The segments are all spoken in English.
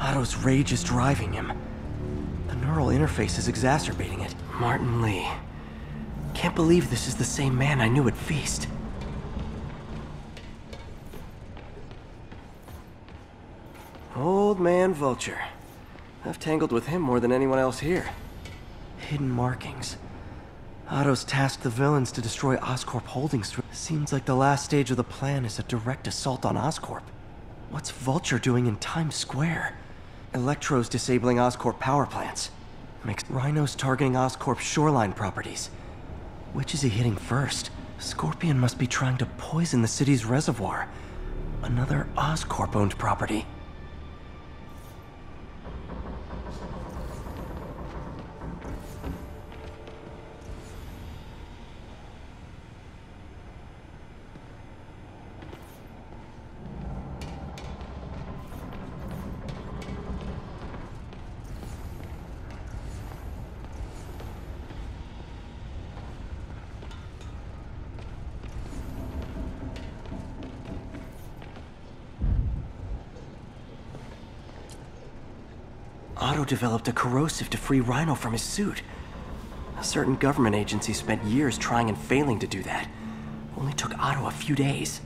Otto's rage is driving him. The neural interface is exacerbating it. Martin Li. Can't believe this is the same man I knew at Feast. Old man Vulture. I've tangled with him more than anyone else here. Hidden markings. Otto's tasked the villains to destroy Oscorp Holdings. Seems like the last stage of the plan is a direct assault on Oscorp. What's Vulture doing in Times Square? Electro's disabling Oscorp power plants. Mix Rhino's targeting Oscorp's shoreline properties. Which is he hitting first? Scorpion must be trying to poison the city's reservoir. Another Oscorp-owned property. Developed a corrosive to free Rhino from his suit. A certain government agency spent years trying and failing to do that. Only took Otto a few days.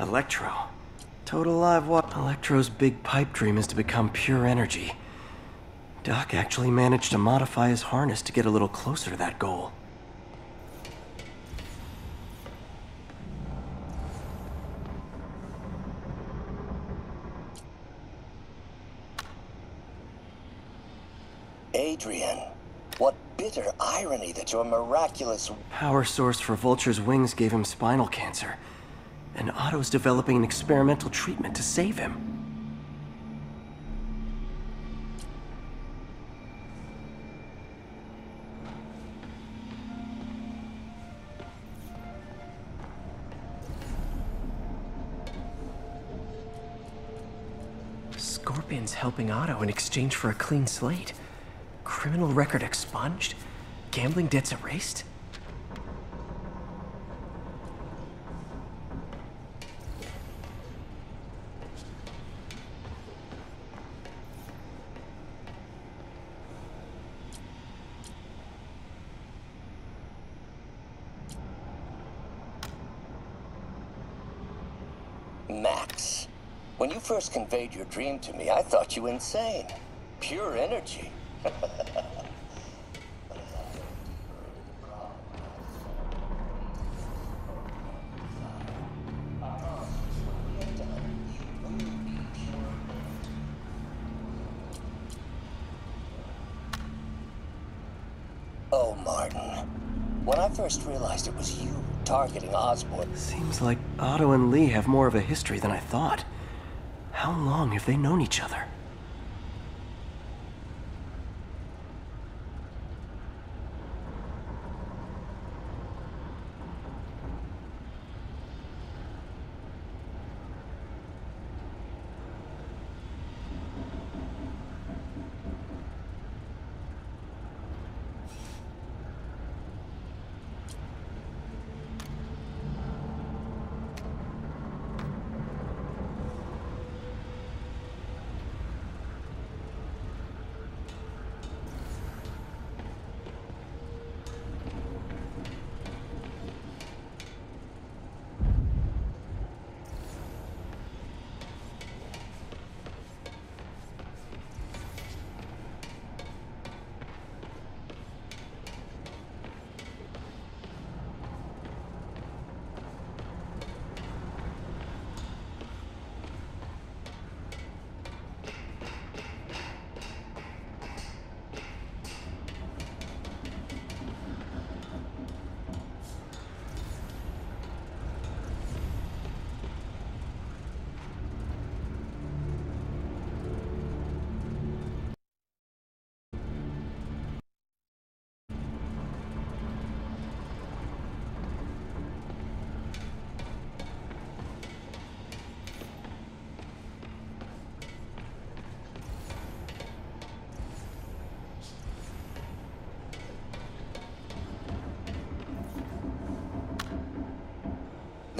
Electro. Total live what? Electro's big pipe dream is to become pure energy. Doc actually managed to modify his harness to get a little closer to that goal. Adrian, what bitter irony that your miraculous... Power source for Vulture's wings gave him spinal cancer. And Otto's developing an experimental treatment to save him. Scorpion's helping Otto in exchange for a clean slate. Criminal record expunged? Gambling debts erased? Max, when you first conveyed your dream to me, I thought you insane. Pure energy. Oh, Martin. When I first realized it was you targeting Osborn... Seems like Otto and Li have more of a history than I thought. How long have they known each other?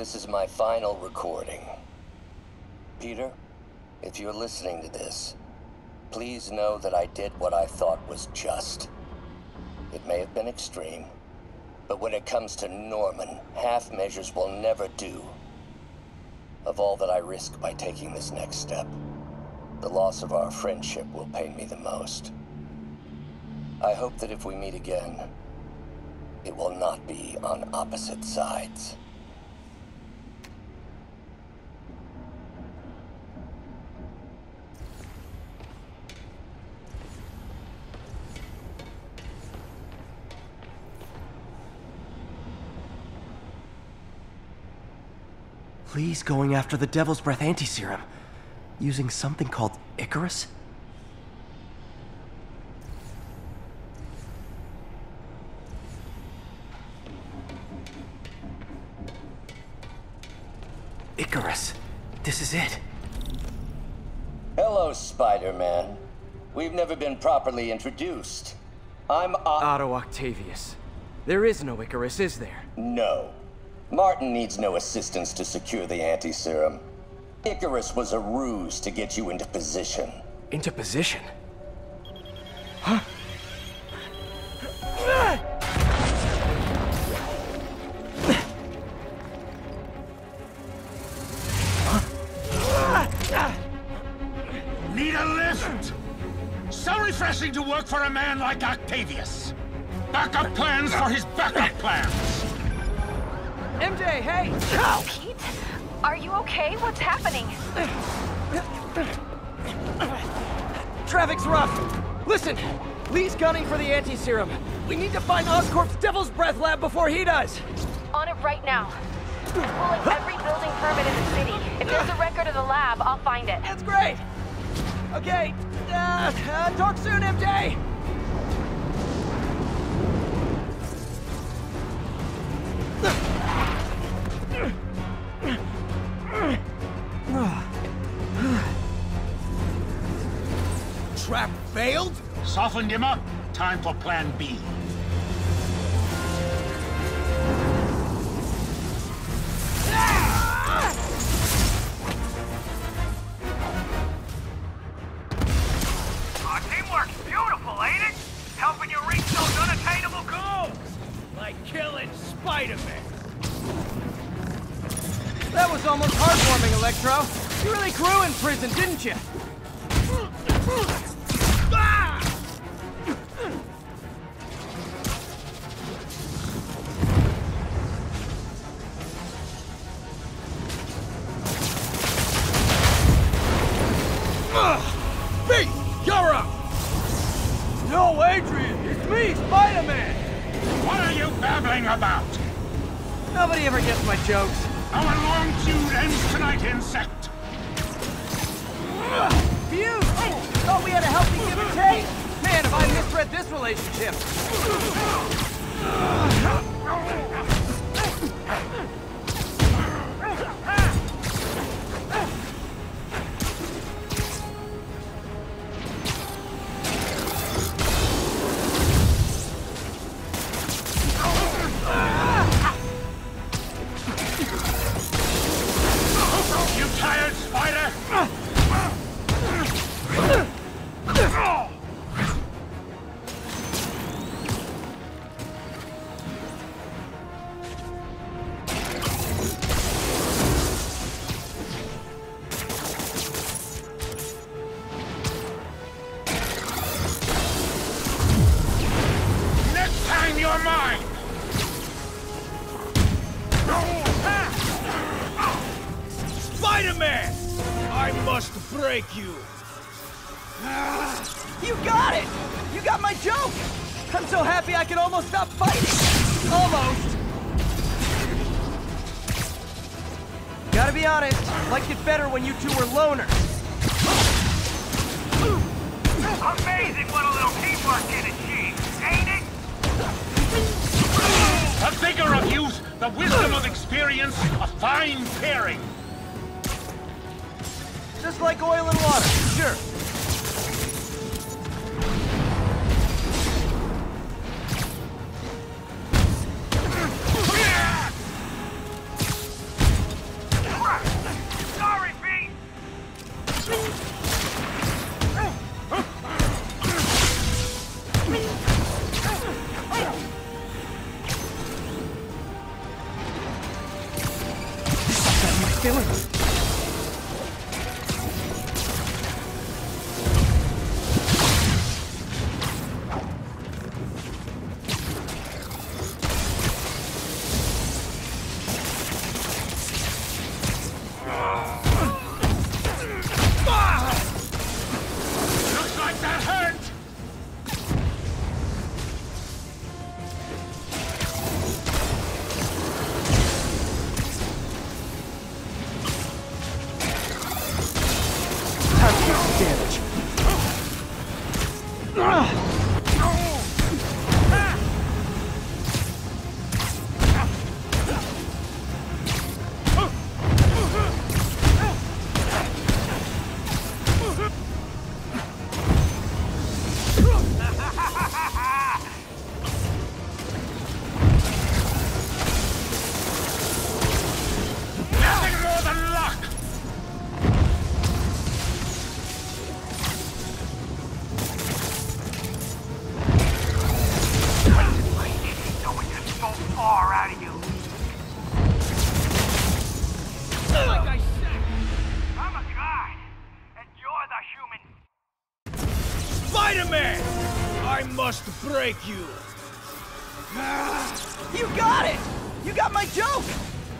This is my final recording. Peter, if you're listening to this, please know that I did what I thought was just. It may have been extreme, but when it comes to Norman, half measures will never do. Of all that I risk by taking this next step, the loss of our friendship will pain me the most. I hope that if we meet again, it will not be on opposite sides. Please going after the Devil's Breath anti-serum. Using something called Icarus? Icarus. This is it. Hello, Spider-Man. We've never been properly introduced. I'm O- Otto Octavius. There is no Icarus, is there? No. Martin needs no assistance to secure the anti-serum. Icarus was a ruse to get you into position. Into position? Huh? Need a lift? So refreshing to work for a man like Octavius. Backup plans for his backup okay? What's happening? Traffic's rough. Listen, Li's gunning for the anti-serum. We need to find Oscorp's Devil's Breath lab before he does. On it right now. I'm Pulling every building permit in the city. If there's a record of the lab, I'll find it. That's great. Okay, uh, uh, talk soon, MJ. Trap failed? Softened him up. Time for plan B. Spider-Man! I must break you. Ah, you got it! You got my joke! I'm so happy I can almost stop fighting! Almost! Gotta be honest, liked it better when you two were loners. Amazing what a little teamwork can achieve, ain't it? The vigor of youth, the wisdom of experience, a fine pairing. Just like oil and water, sure. Break you. You got it! You got my joke!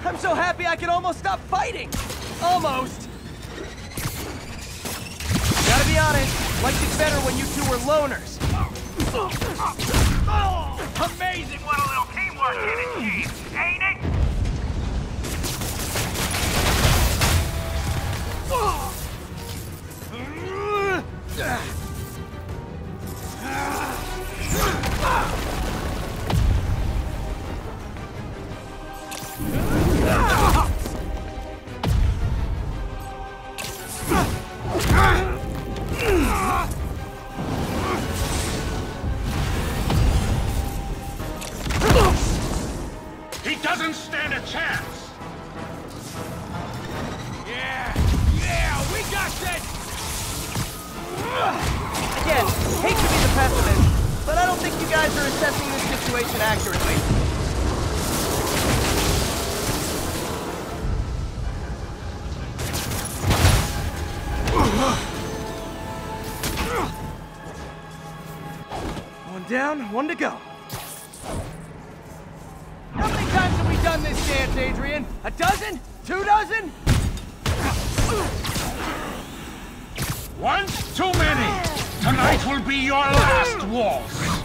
I'm so happy I can almost stop fighting! Almost! Down, one to go. How many times have we done this dance, Adrian? A dozen? Two dozen? Once too many! Tonight will be your last waltz!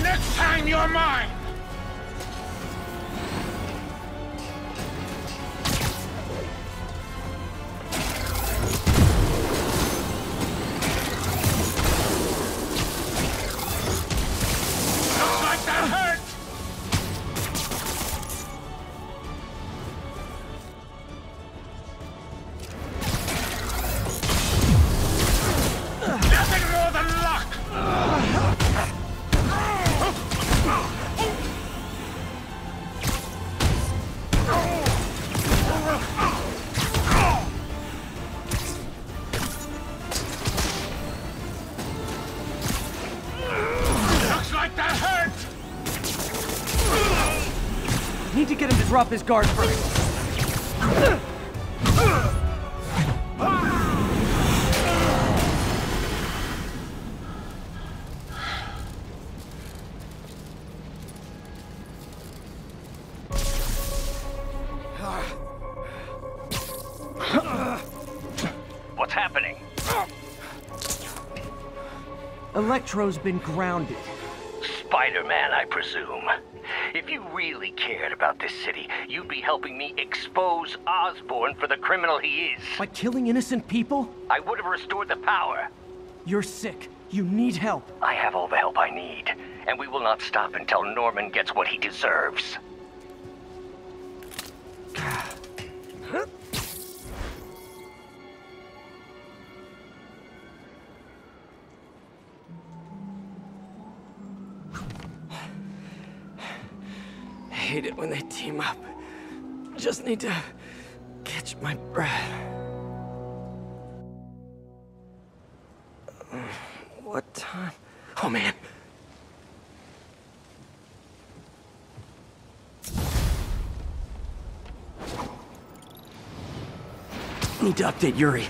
Next time you're mine! To get him to drop his guard first. What's happening? Electro's been grounded. Spider-Man, I presume. If you really cared about this city, you'd be helping me expose Osborn for the criminal he is. By killing innocent people? I would have restored the power. You're sick. You need help. I have all the help I need, and we will not stop until Norman gets what he deserves. Hate it when they team up just need to catch my breath. What time? Oh, man. Need to update Yuri.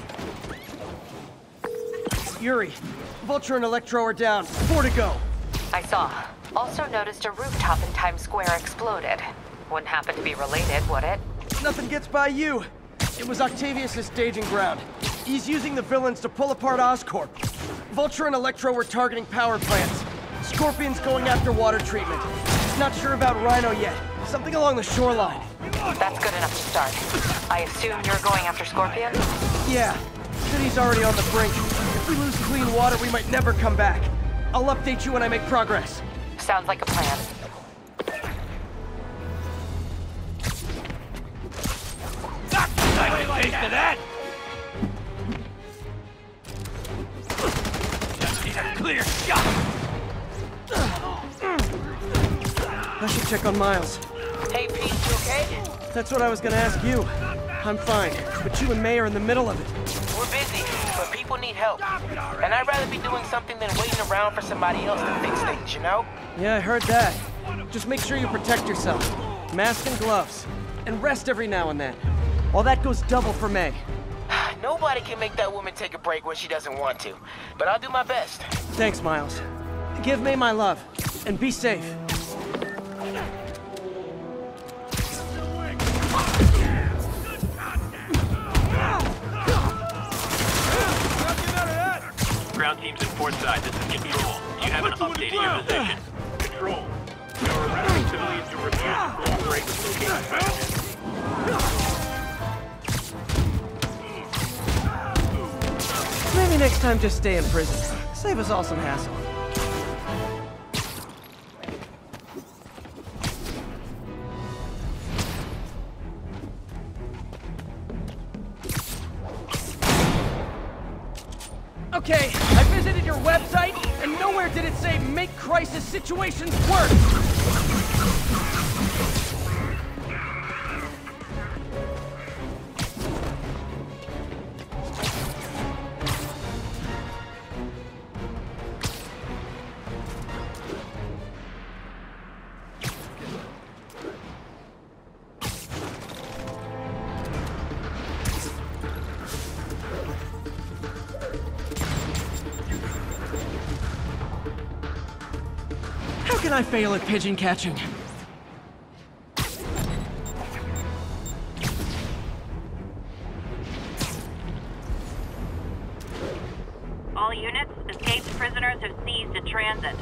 Yuri, Vulture and Electro are down. Four to go. I saw. Also noticed a rooftop in Times Square exploded. Wouldn't happen to be related, would it? Nothing gets by you. It was Octavius' staging ground. He's using the villains to pull apart Oscorp. Vulture and Electro were targeting power plants. Scorpion's going after water treatment. Not sure about Rhino yet. Something along the shoreline. That's good enough to start. I assume you're going after Scorpion? Yeah, city's already on the brink. If we lose clean water, we might never come back. I'll update you when I make progress. Sounds like a plan. Taste of that! Just need a clear shot! I should check on Miles. Hey, Pete, you okay? That's what I was gonna ask you. I'm fine, but you and May are in the middle of it. We're busy, but people need help. And I'd rather be doing something than waiting around for somebody else to fix things, you know? Yeah, I heard that. Just make sure you protect yourself. Mask and gloves. And rest every now and then. All that goes double for May. Nobody can make that woman take a break when she doesn't want to. But I'll do my best. Thanks, Miles. Give May my love. And be safe. Ground teams in port side, this is Control. Do you have an update of your position? Control. There are arresting civilians who refuse to cooperate with location Maybe next time just stay in prison. Save us all some hassle. Okay, I visited your website, and nowhere did it say make crisis situations worse! Fail at pigeon catching? All units, escaped prisoners have seized a transit.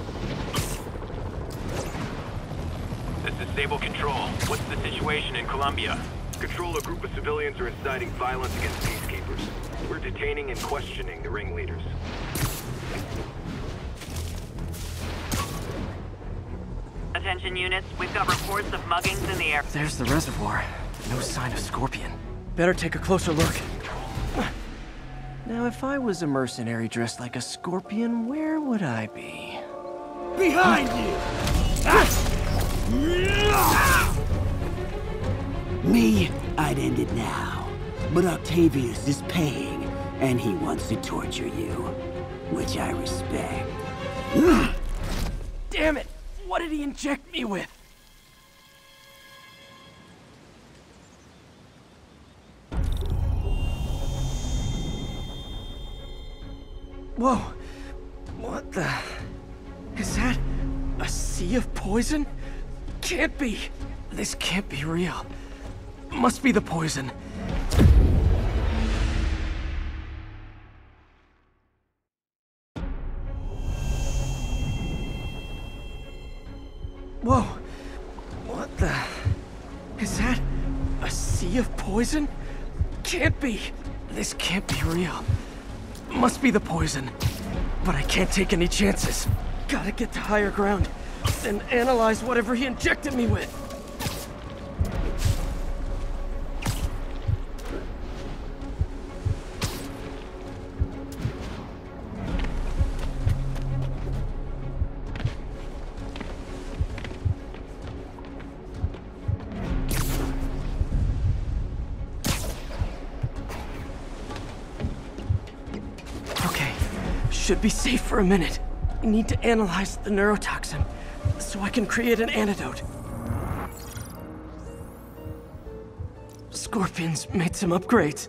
This is Sable Control. What's the situation in Colombia? Control, a group of civilians are inciting violence against peacekeepers. We're detaining and questioning the ringleaders. Attention units, we've got reports of muggings in the air. There's the reservoir. No sign of Scorpion. Better take a closer look. Now, if I was a mercenary dressed like a scorpion, where would I be? Behind you! Me, I'd end it now. But Octavius is paying, and he wants to torture you. Which I respect. Damn it! What did he inject me with? Whoa! What the... Is that... a sea of poison? Can't be! This can't be real. Must be the poison. Whoa! What the... Is that... a sea of poison? Can't be! This can't be real. Must be the poison. But I can't take any chances. Gotta get to higher ground. Then analyze whatever he injected me with. Should be safe for a minute. I need to analyze the neurotoxin so I can create an antidote. Scorpions made some upgrades.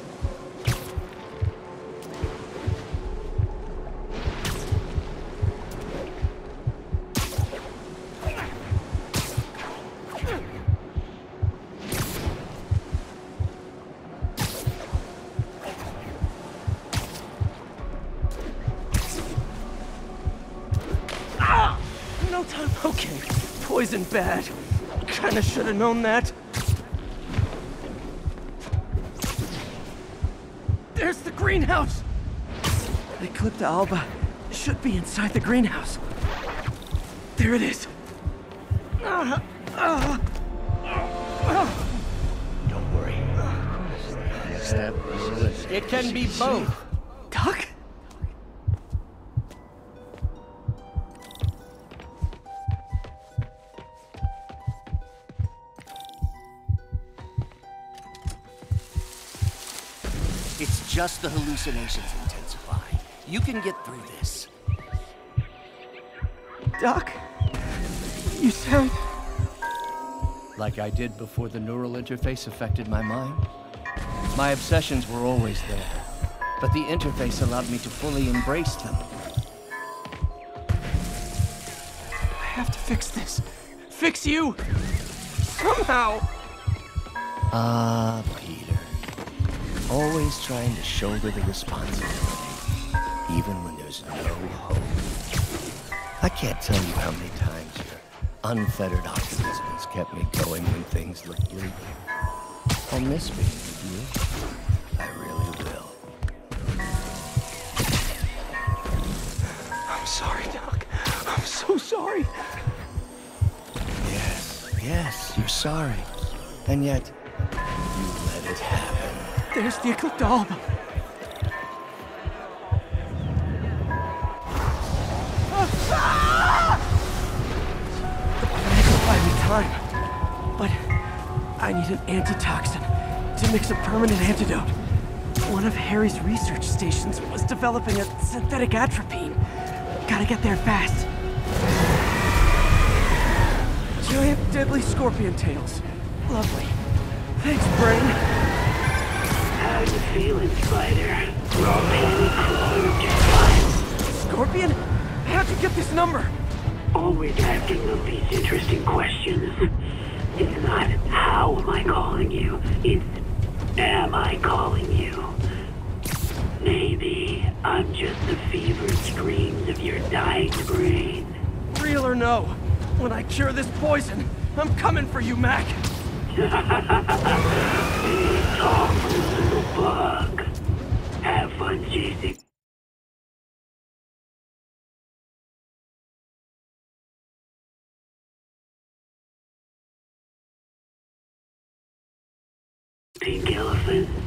Have known that. There's the greenhouse! The Eclipta alba should be inside the greenhouse. There it is. Don't worry. It can be both. Doc? Just the hallucinations intensify. You can get through this. Doc? You sound. Like I did before the neural interface affected my mind. My obsessions were always there, but the interface allowed me to fully embrace them. I have to fix this. Fix you! Somehow! Ah, Peter. Always trying to shoulder the responsibility, even when there's no hope. I can't tell you how many times your unfettered optimism has kept me going when things look bleak. I'll miss being with you. I really will. I'm sorry, Doc. I'm so sorry. Yes, yes, you're sorry. And yet, There's the will time. But I need an antitoxin to mix a permanent antidote. One of Harry's research stations was developing a synthetic atropine. Gotta get there fast. Giant deadly scorpion tails. Lovely. Thanks, Brain. How you feeling, Spider? Raw pain crawling just fine. Scorpion? How'd you get this number? Always asking them these interesting questions. It's not how am I calling you, it's am I calling you? Maybe I'm just the fevered screams of your dying brain. Real or no, when I cure this poison, I'm coming for you, Mac. Talk, little. Have fun chasing. Pink elephant.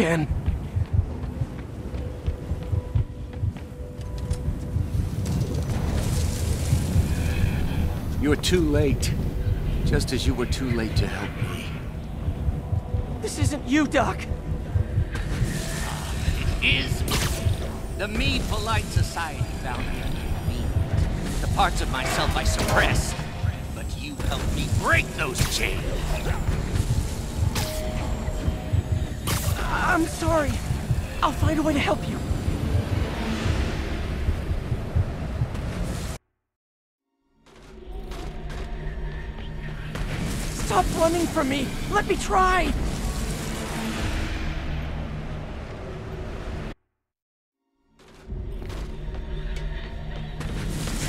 Again. You're too late. Just as you were too late to help me. This isn't you, Doc. is the me polite society found me me. The parts of myself I suppressed. But you helped me break those chains. I'm sorry. I'll find a way to help you. Stop running from me! Let me try!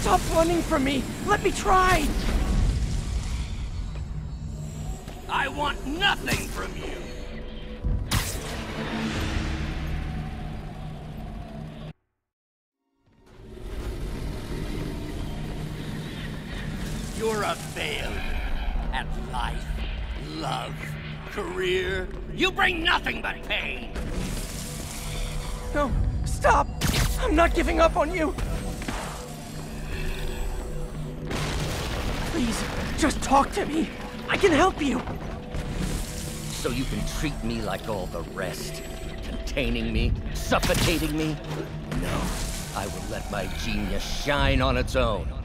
Stop running from me! Let me try! I want nothing from you! You're a failure at life, love, career. You bring nothing but pain. No, stop! I'm not giving up on you! Please, just talk to me. I can help you. So you can treat me like all the rest. Containing me, suffocating me. No, I will let my genius shine on its own.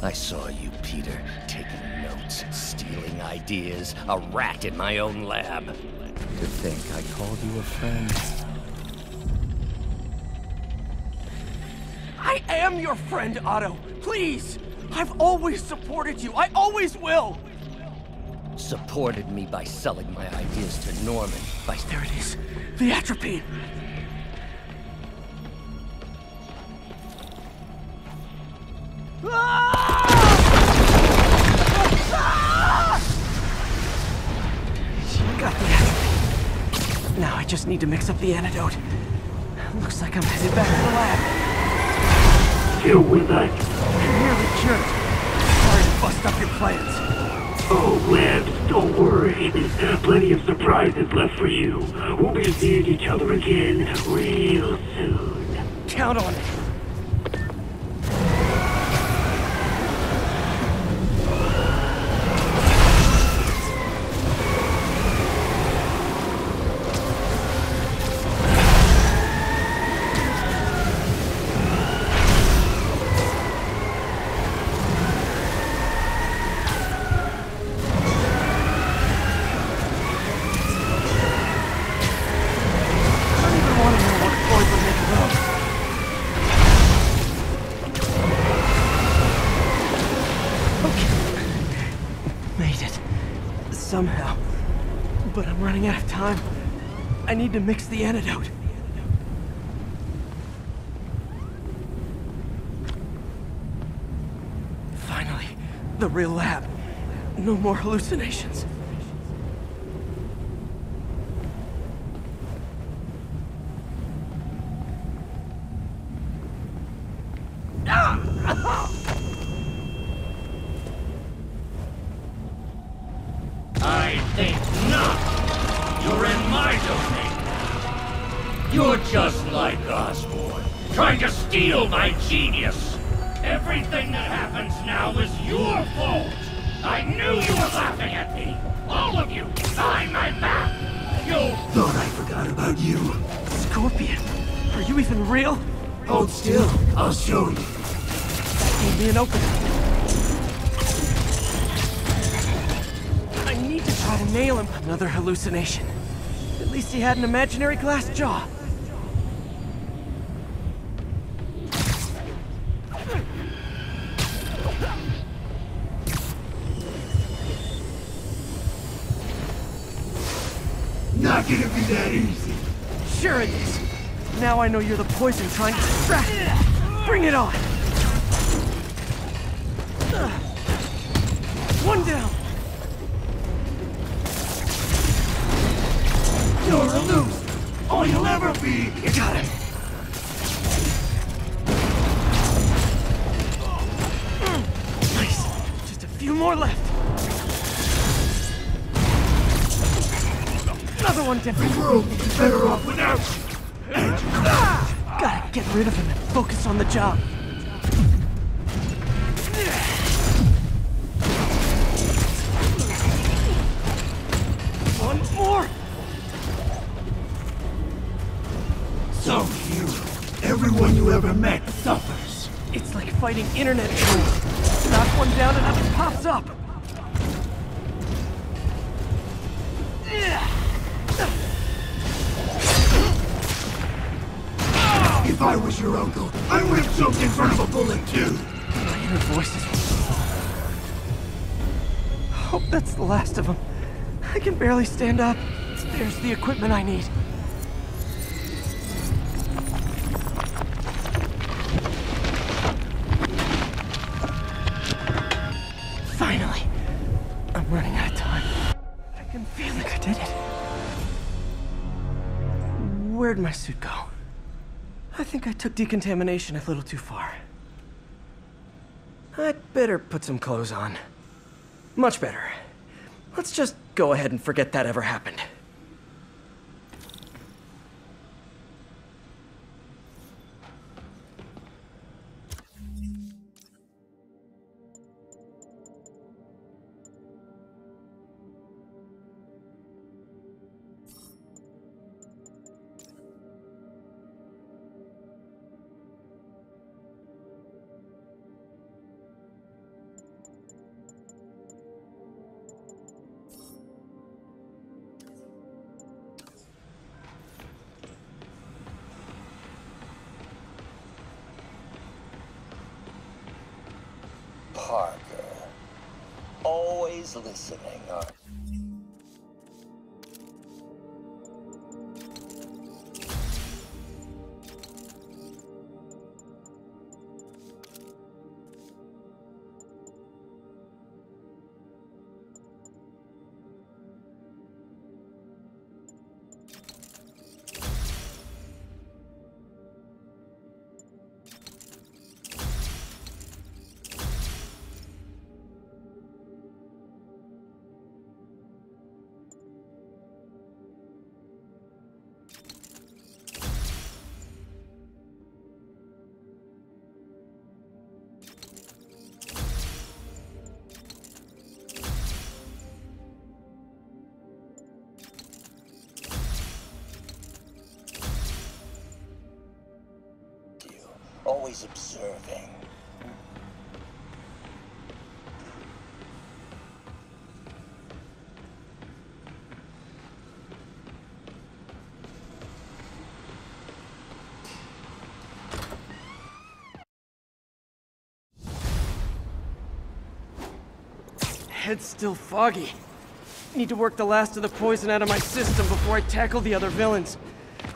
I saw you, Peter, taking notes, stealing ideas, a rat in my own lab. To think I called you a friend. I am your friend, Otto. Please! I've always supported you. I always will! Supported me by selling my ideas to Norman. By there it is. The atropine. Now I just need to mix up the antidote. Looks like I'm headed back to the lab. Still with us? I'm nearly cured. Sorry to bust up your plans. Oh, Labs, don't worry. Plenty of surprises left for you. We'll be seeing each other again real soon. Count on it. Need to mix the antidote. Finally, the real lab. No more hallucinations. Gave me an opening. I need to try to nail him. Another hallucination. At least he had an imaginary glass jaw. Not gonna be that easy. Sure it is. Now I know you're the poison trying to distract me. Bring it on. One different. We'll be better off without you. Gotta get rid of him and focus on the job. One more. So you, everyone you ever met suffers. It's like fighting internet trolls. of them. I can barely stand up. There's the equipment I need. Finally. I'm running out of time. I can feel like I did it. Where'd my suit go? I think I took decontamination a little too far. I'd better put some clothes on. Much better. Let's just go ahead and forget that ever happened. Always observing. Head's still foggy. Need to work the last of the poison out of my system before I tackle the other villains.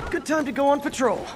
Good time to go on patrol.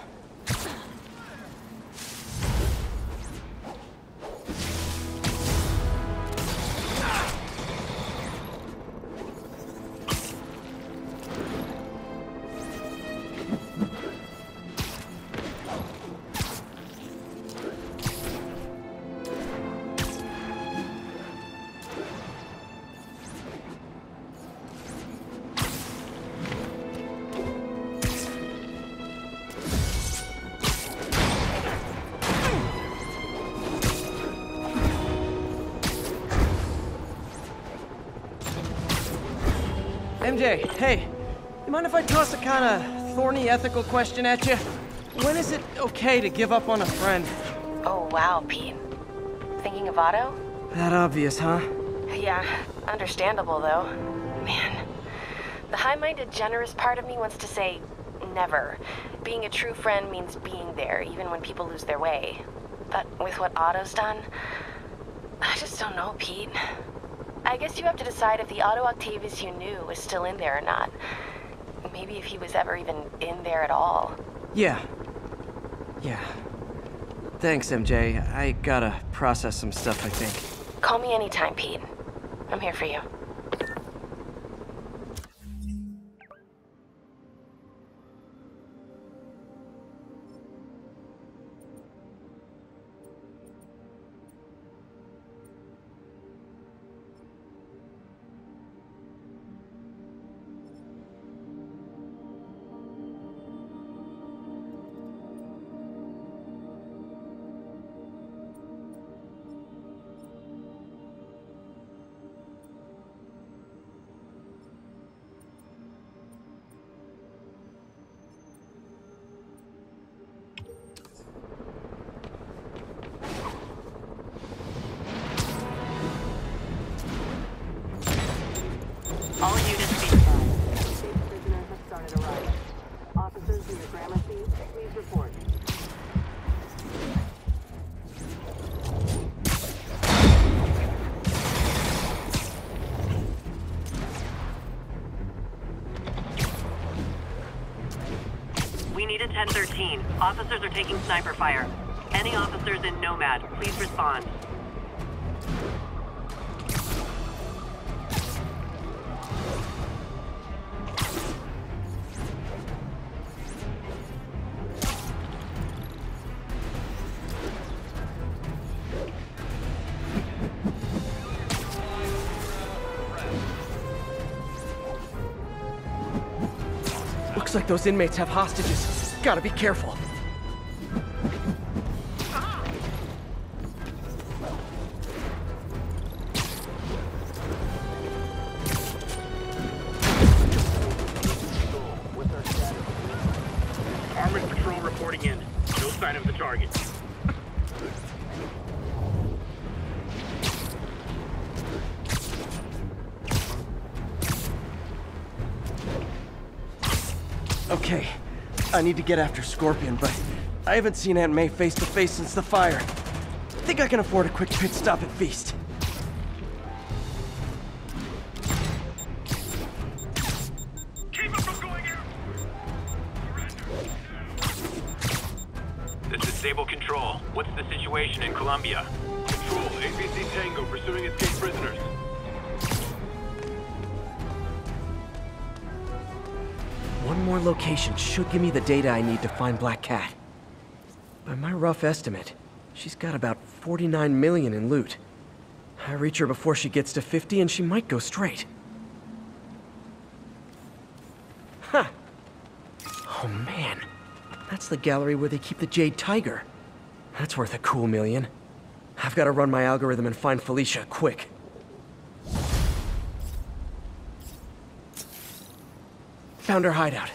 Ethical question at you? When is it okay to give up on a friend? Oh, wow, Pete. Thinking of Otto? That obvious, huh? Yeah, understandable though. Man, the high minded, generous part of me wants to say never. Being a true friend means being there, even when people lose their way. But with what Otto's done, I just don't know, Pete. I guess you have to decide if the Otto Octavius you knew is still in there or not. Maybe if he was ever even in there at all. Yeah. Yeah. Thanks, MJ. I gotta process some stuff, I think. Call me anytime, Pete. I'm here for you. Officers are taking sniper fire. Any officers in Nomad, please respond. Looks like those inmates have hostages. Gotta be careful. Sign of the target. Okay, I need to get after Scorpion, but I haven't seen Aunt May face to face since the fire. I think I can afford a quick pit stop at Feast. Location should give me the data I need to find Black Cat. By my rough estimate, she's got about 49 million in loot. I reach her before she gets to 50 and she might go straight. Huh. Oh man, that's the gallery where they keep the Jade Tiger. That's worth a cool million. I've got to run my algorithm and find Felicia, quick. Found her hideout.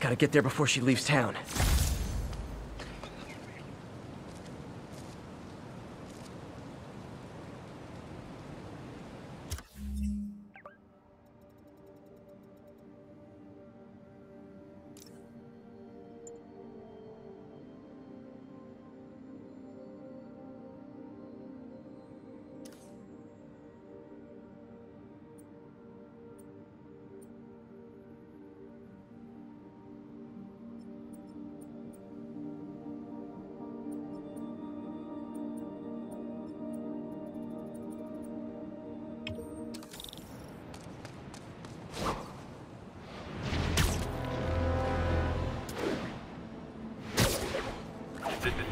Gotta get there before she leaves town.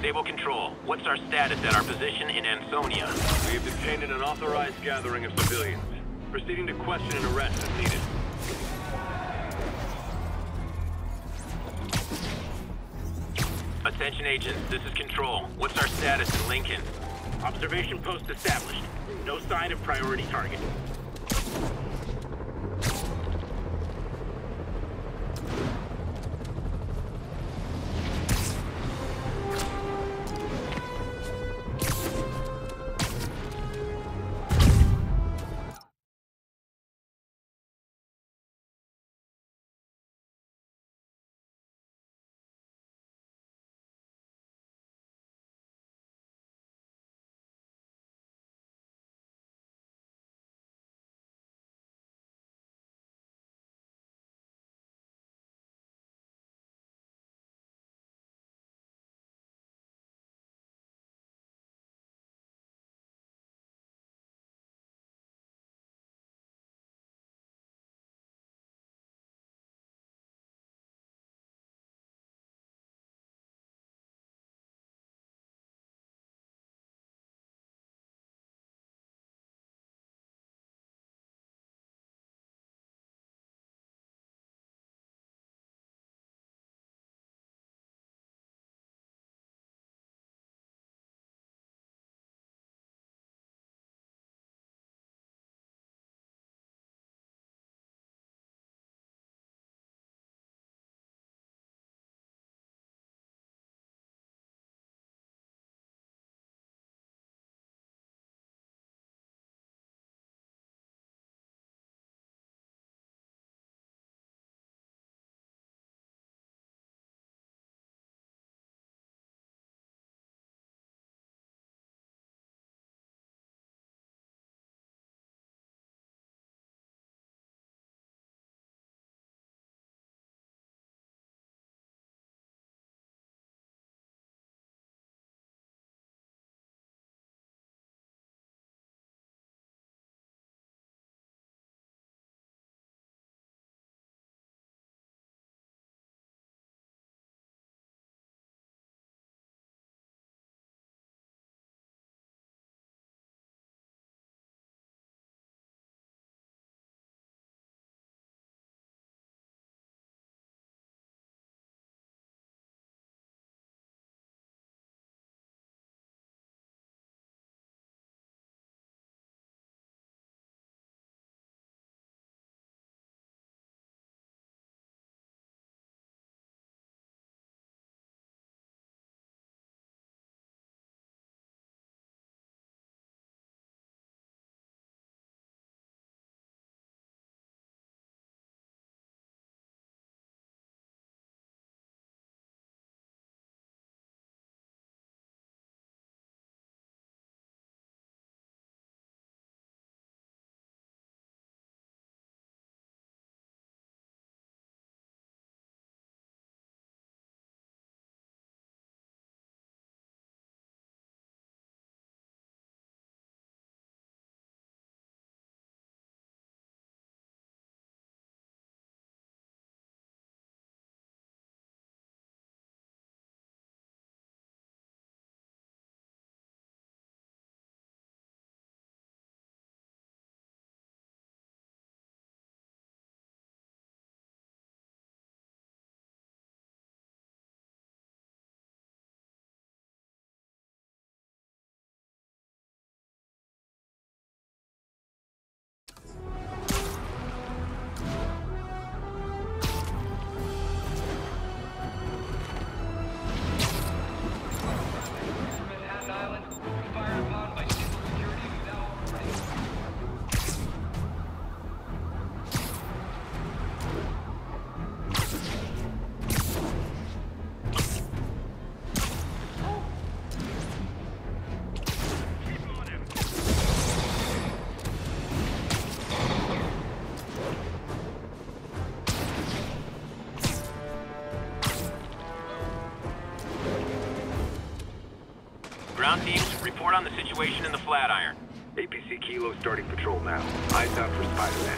Sable Control. What's our status at our position in Ansonia? We have detained an unauthorized gathering of civilians. Proceeding to question and arrest if needed. Attention agents, this is Control. What's our status in Lincoln? Observation post established. No sign of priority target. Situation in the Flatiron. APC Kilo starting patrol now. Eyes out for Spider-Man.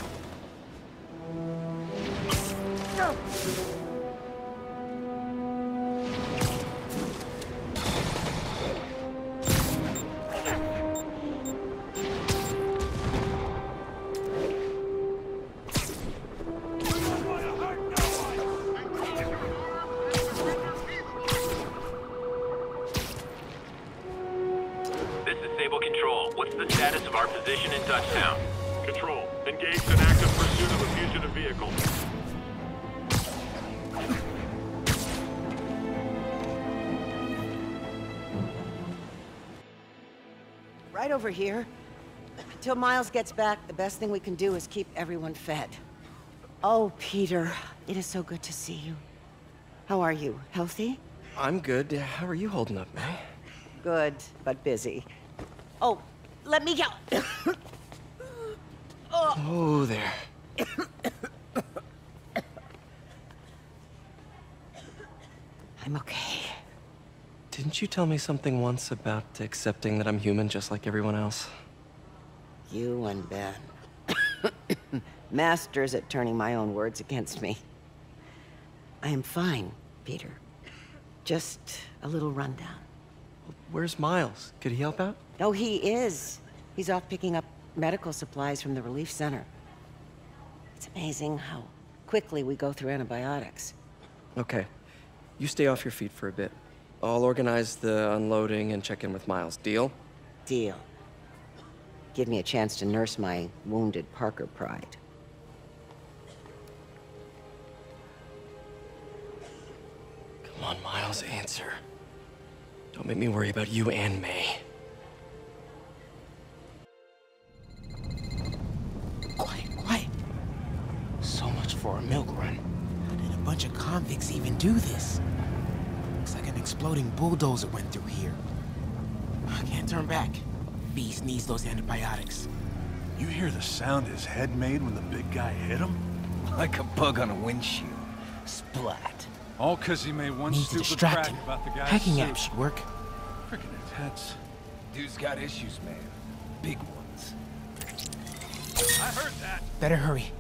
This is Sable Control. What's the status of our position in Dutchtown? Control, engaged in active pursuit of a fugitive vehicle. Right over here. Until Miles gets back, the best thing we can do is keep everyone fed. Oh, Peter, it is so good to see you. How are you? Healthy? I'm good. How are you holding up, May? Good, but busy. Oh, let me go. Oh, there. I'm okay. Didn't you tell me something once about accepting that I'm human just like everyone else? You and Ben. Masters at turning my own words against me. I am fine, Peter. Just a little rundown. Where's Miles? Could he help out? Oh, he is. He's off picking up medical supplies from the relief center. It's amazing how quickly we go through antibiotics. Okay. You stay off your feet for a bit. I'll organize the unloading and check in with Miles. Deal? Deal. Give me a chance to nurse my wounded Parker pride. Come on, Miles, answer. Don't make me worry about you and May. Quiet, quiet. So much for a milk run. How did a bunch of convicts even do this? Looks like an exploding bulldozer went through here. I can't turn back. Feast needs those antibiotics. You hear the sound his head made when the big guy hit him? Like a bug on a windshield. Splat. All because he made one Need stupid distract crack him. about the guy's Hacking suit. app should work. Freaking intense. Dude's got issues, man. Big ones. I heard that. Better hurry.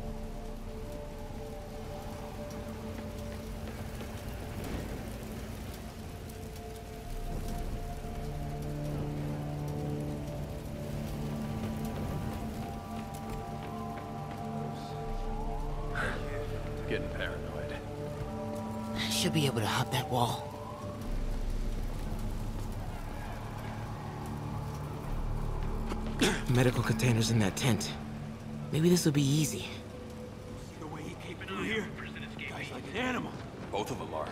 Containers in that tent. Maybe this will be easy. The way he came through here, guy's like an animal. Both of them are.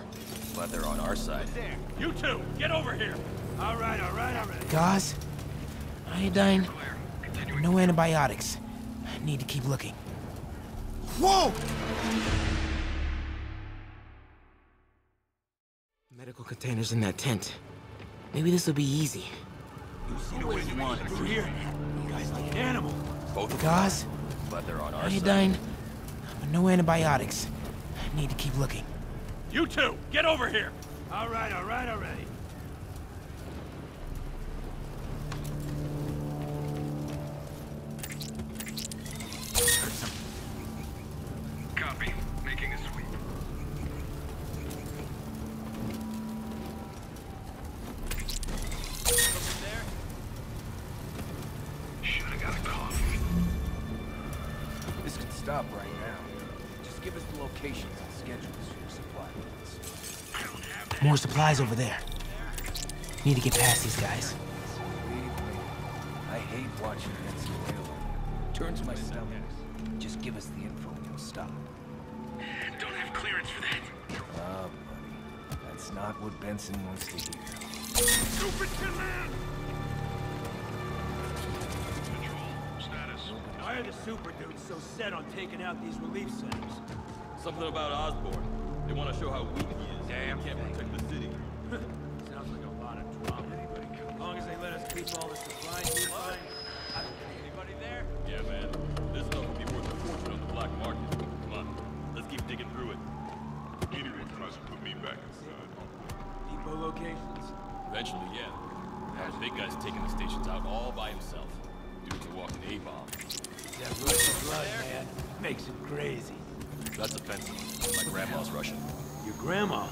Glad they're on our side. There, you two, get over here. All right, all right, all right. Gauze? Iodine? No antibiotics. I need to keep looking. Whoa! Medical containers in that tent. Maybe this will be easy. Through here? Guy's like an animal. Both of Gauze? them are. Glad they're on our Iodine? side. No antibiotics. I need to keep looking. You two, get over here. All right, all right, all right. More supplies over there. Need to get past these guys. I hate watching Venezuela. Turns my stomach. Just give us the info and we'll stop. Don't have clearance for that. Ah, buddy. That's not what Benson wants to hear. Stupid command! Why are the super dudes so set on taking out these relief centers? Something about Osborn. They want to show how weak he is. Damn, can't protect the city. Sounds like a lot of drama. As long as they let us keep all the supplies, we're fine. Anybody there? Yeah, man. This stuff will be worth a fortune on the black market. Come on, let's keep digging through it. Anyone tries to put me back inside. Depot locations? Eventually, yeah. I was thinking guy's taking the stations out all by himself. Dude's a walking A-bomb. That Russian blood, man, makes him crazy. That's offensive. My grandma's Russian. Your grandma?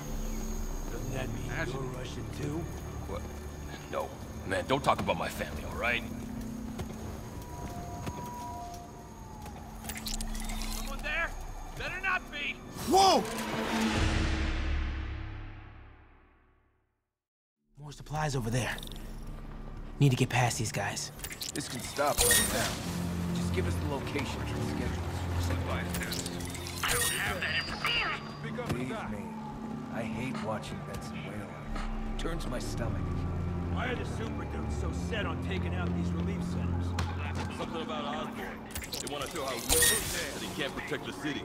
Doesn't that mean you're Russian too? What? No. Man, don't talk about my family, all right? Someone there? Better not be! Whoa! More supplies over there. Need to get past these guys. This can stop right now. Just give us the location and schedules for supply tests. I don't have that information. Believe me, I hate watching Benson wail like. Turns my stomach. Why are the super dudes so set on taking out these relief centers? Something about Osborn. They want to show how weak he is, that he can't protect the city.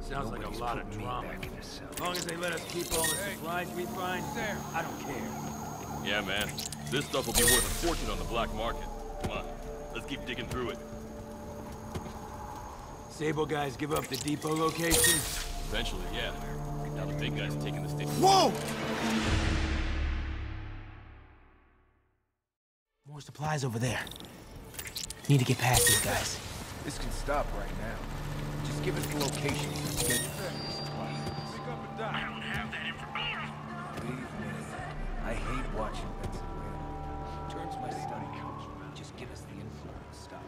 Sounds like a lot of drama. back in the cell. As long as they let us keep all the supplies we find, I don't care. Yeah, man. This stuff will be worth a fortune on the black market. Come on, let's keep digging through it. Sable guys give up the depot location? Eventually, yeah. Now the big guy's taking the station. Whoa! More supplies over there. Need to get past these guys. This can stop right now. Just give us the location and schedules for supply tests. I don't have that information. Believe me, I hate watching Benson. Turns my stomach. Just give us the info and stop.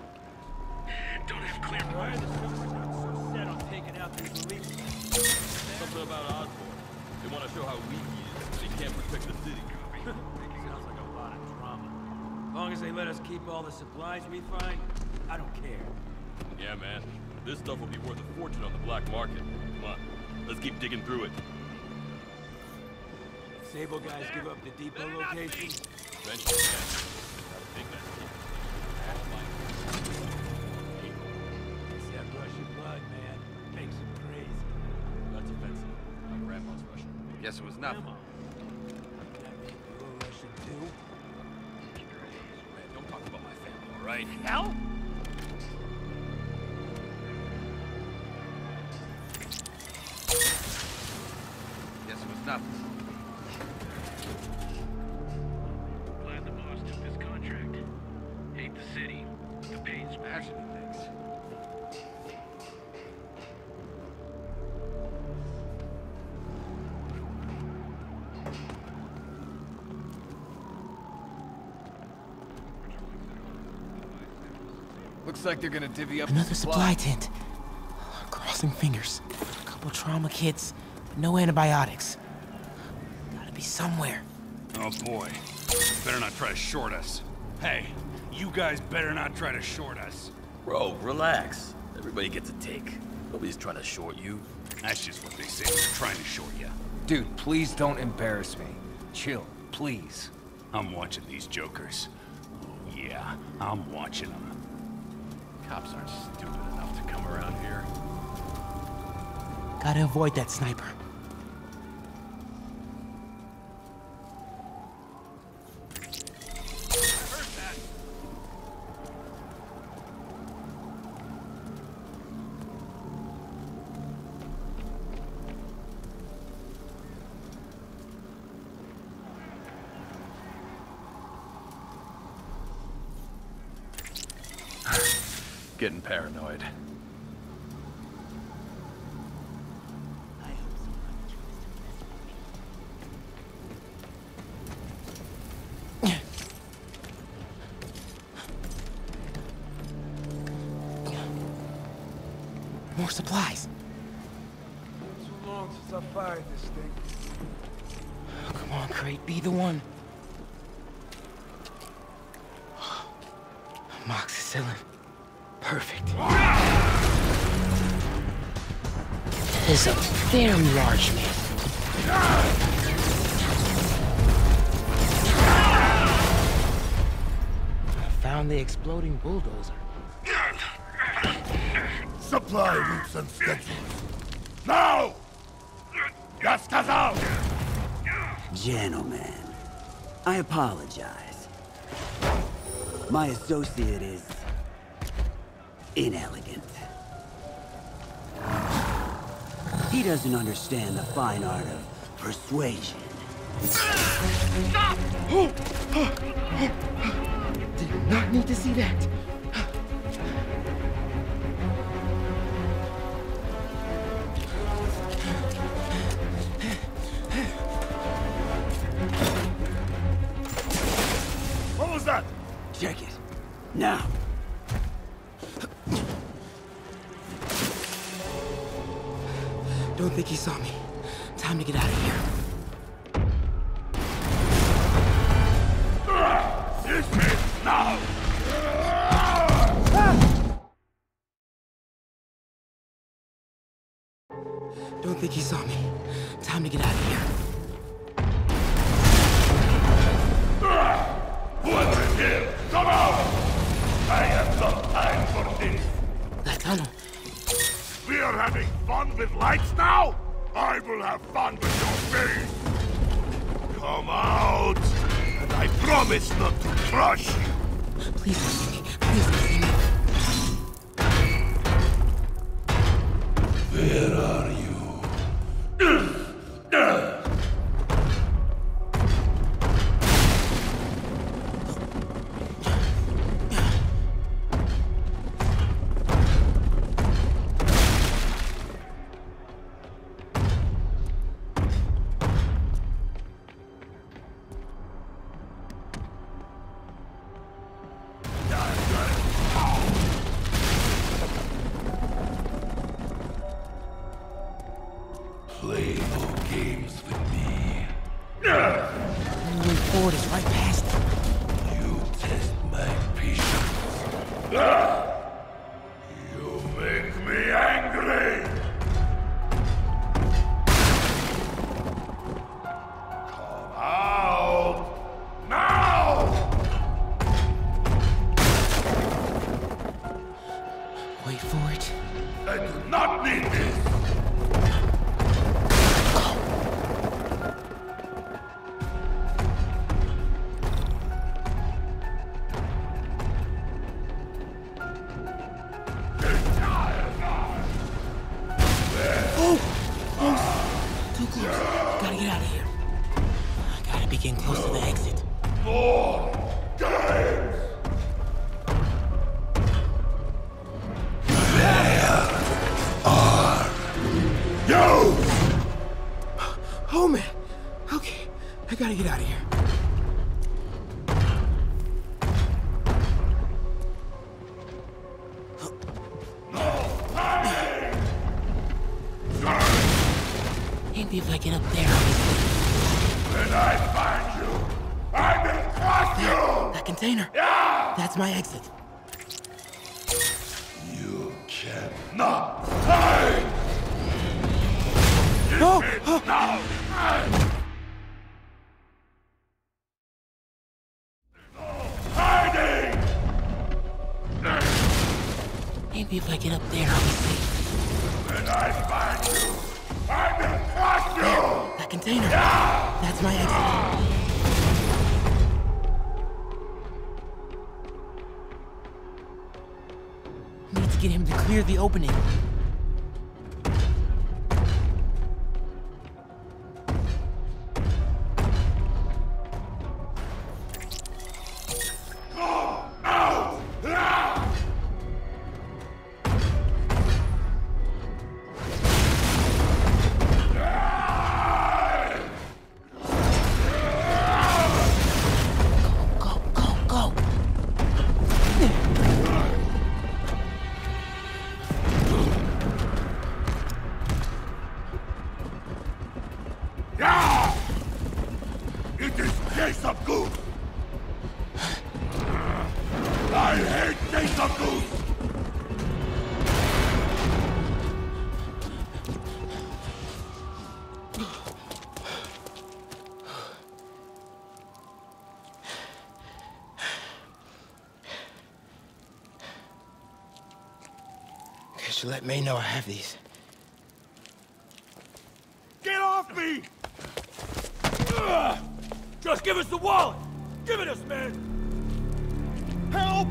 Don't have clear Why are the super dudes so set on taking out these relief centers? Something about Osborn. They want to show how weak he is, that he can't protect the city. Sounds like a lot of drama. As long as they let us keep all the supplies we find, I don't care. Yeah, man. This stuff will be worth a fortune on the black market. Come on, let's keep digging through it. Sable guys give up the depot location? Eventually, nothing. That mean you're Russian too? Man, don't talk about my family, all right? Hell? Looks like they're gonna divvy up Another the supply tent. Crossing fingers. A couple trauma kits, but no antibiotics. Gotta be somewhere. Oh boy. Better not try to short us. Hey, you guys better not try to short us. Bro, relax. Everybody gets a take. Nobody's trying to short you. That's just what they say they're trying to short you. Dude, please don't embarrass me. Chill, please. I'm watching these jokers. Oh yeah, I'm watching them. Cops aren't stupid enough to come around here. Gotta avoid that sniper. Enlarge me. I found the exploding bulldozer. Supply routes and schedules. Now! Just! Gentlemen, I apologize. My associate is... inelegant. He doesn't understand the fine art of persuasion. Stop! Did not need to see that. Way is right That's my exit. You cannot hide! Oh, oh. No! Dismiss now! Hiding! Maybe if I get up there, I'll be safe. When I find you, I crush you! That container. That's my exit. Clear the opening. Let May know I have these. Get off me! Just give us the wallet! Give it us, man! Help!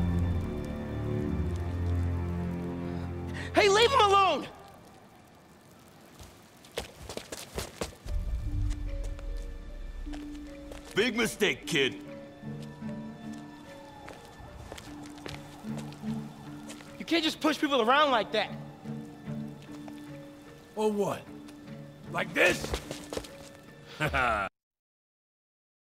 Hey, leave him alone! Big mistake, kid. You can't just push people around like that. Or what? Like this? Haha.